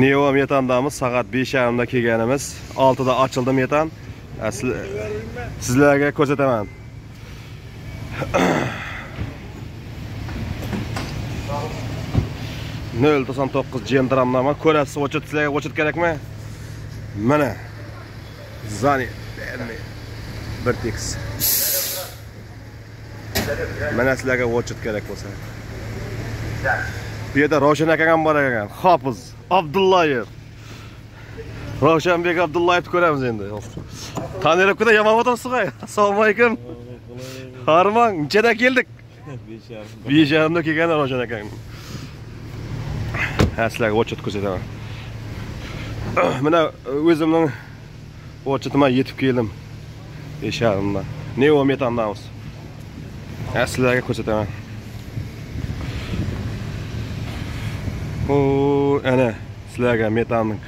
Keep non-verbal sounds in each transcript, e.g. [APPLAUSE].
Neo metandamiz. Soat 5:30da kelganimiz. 6da ochildi metan. Sizlarga ko'rsataman. [COUGHS] nol to'qson to'qqiz jendramnoma ko'rasiz o'chit sizlarga o'chit kerakmi mana zani bir tekis mana sizlarga o'chit kerak bo'lsa bu yerda ravshan aka bor ekan hofiz abdullayev. Ravshanbek abdullayevni ko'ramiz endi. Taniribkida yomon o'tiribsiz qo'y [LAUGHS] assalomu alaykum. Harmon nechada keldik? Besh yarimda kelgan ravshan akang. Ha sizlarga o'chit ko'rsataman. [CLEARS THROAT] Mana o'zimning o'chitima yetib keldim. Besh yarimda neo metandamiz ha sizlarga ko'rsataman. O ana sizlarga metanning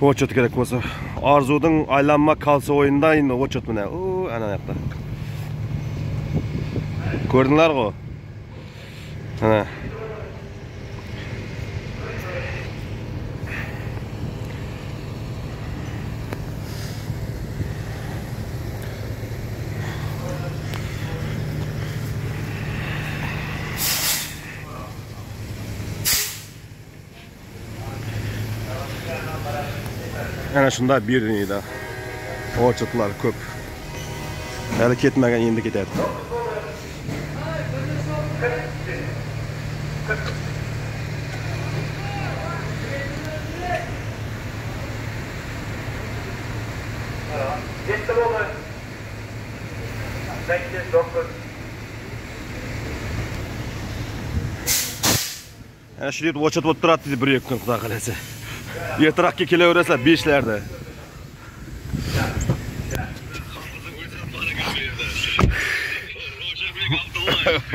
очерт керек болса арзудың айланма қалса ойында енді очерт міне у ана жақта көрдіңдер ғой ana shunday berdingda ochitlar ko'p hali ketmagan endi ketadi Yetti bo'ldi. Sakkiz, ana shu yerda o'chit bo'lib turadi deydi bir ikki kun xudo xohlasa ertaroqqa kelaverasizlar beshlarda.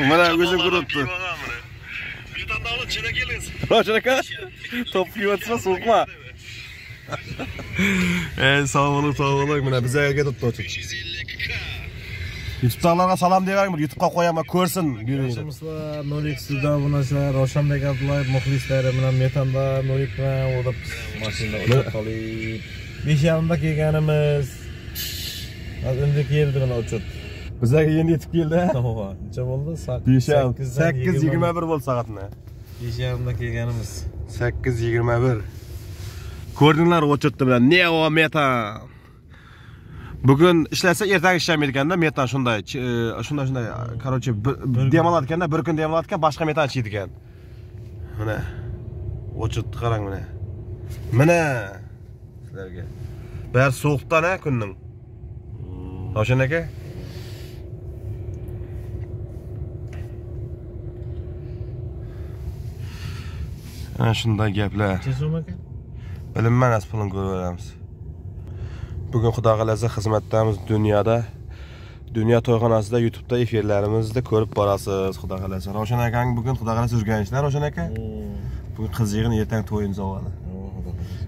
Mana o'zim ko'ryapti roshan aka top kiyyapsizmi sovuqmi [LAUGHS] ey eh, sog' bo'ling sog' bo'ling mana bizga ketibdi o'chit youtubedagilarga salom deyavering bir youtube'ga qo'yaman ko'rsin buyuringlar Yaxshimizlar, Norik sizda bu narsa Roshanbek Abdullayev muxlislari bilan metanda Norik bilan o'dib mashinada o'tib qolib. 5:30da kelganimiz. Hozir endi keldi mana uchib. bizlarga endi yetib keldi To'g'ri. [LAUGHS] Necha bo'ldi? besh yarim sakkiz yigirma bir bo'ldi soatni 5:30da kelganimiz. sakkiz yigirma bir ko'rdinglar o'chirtdi bilan neo metan bugun ishlasa ertaga ishlamaydi ekanda metan shunday e, shunday shunday короче dam oladi ekanda bir kun dam oladi ekan boshqa metan ichiydi ekan mana o'chirtdi qarang mana. Mana sizlarga. Bari sovuqdan a kunning. Ravshan aka? Ana shunday gaplar. Necha so'm bilinmas pulini ko'raveramiz bugun xudo xohlasa xizmatdamiz dunyoda. Dunyo to'yxonasida youtubeda efirlarimizni ko'rib borasiz xudo xohlasa ravshan akang bugun xudo xohlasa urganishlar ravshan aka? Bugun qiz yig'in ertaga to'yini zavodi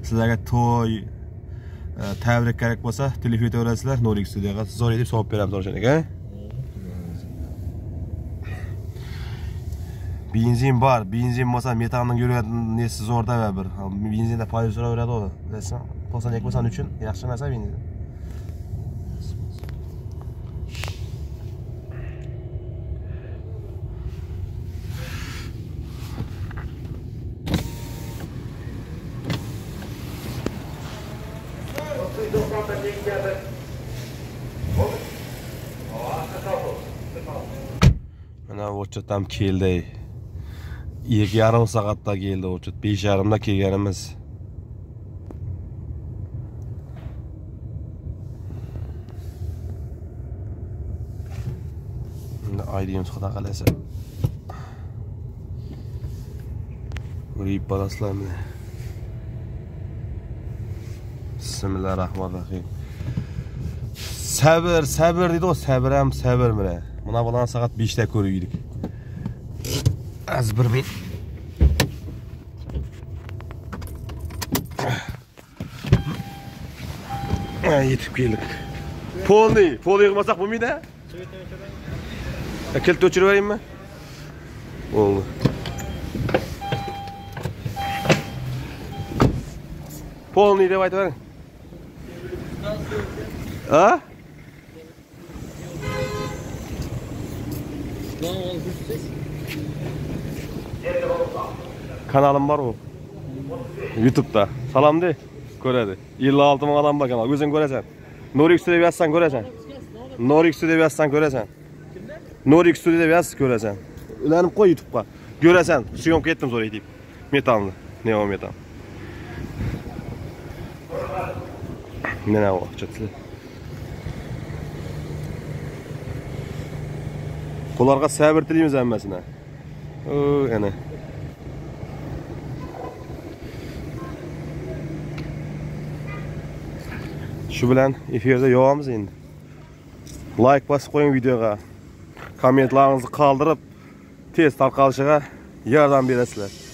sizlarga to'y e, tabrik kerak bo'lsa telefon etaverasizlar nolik studiyaga zo'r deb savol beramiz ravshan aka. Benzin bor benzin bo'lsa metanning yurgan nesi zo'rda bir. Benzinda foiz uraveradi u bilasizmi to'qson ikki uchun yaxshi narsa benzin To'qqiz, to'qson bir, ikki mana o'chit ham keldi. Ikki yarim soatda keldi o'chit besh yarimda kelganimiz endi oydingiz xudo xohlasa urib borasizlar mana bismillahi rohim sabr sabr deydi ғой sabr ham sabr mana muna bolani soat beshda ko'rib yedik az bir min. Ha, yetib keldik. Polniy pol yig'masak bo'lmaydi kilit o'chirib yuboraymi bo'ldi Polniy deb aytib bering. Ha? Kanalim var o. YouTube'da. Salam de. Ko'radi. 56 ming odam bor kanal. O'zing ko'rasan. Norik Studio yozsan ko'rasan. Norik Studio yozsan ko'rasan. Norik Studio deb yoz ko'rasan. Ulanib qo'y YouTube'ga. Ko'rasan. Syomka etdim zo'ray deb. Metalni. Neo metal. Mana o, chatli. Qo'llarga sabr tilaymiz hammasini. Ana. Shu bilan efirda yovamiz endi. Like bosib qo'ying videoga. Kommentlaringizni qoldirib, tez tarqalishiga yordam berasizlar.